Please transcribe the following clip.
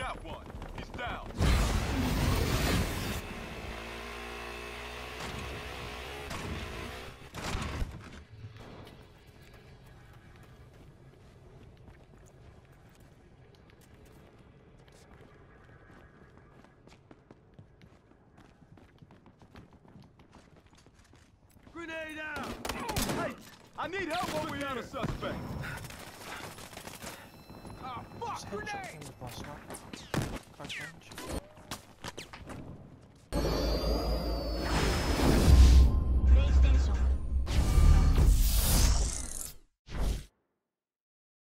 Got one. He's down. Grenade out! Hey, I need help over Down a suspect. Ah, Just fuck, headshot from the. Close range.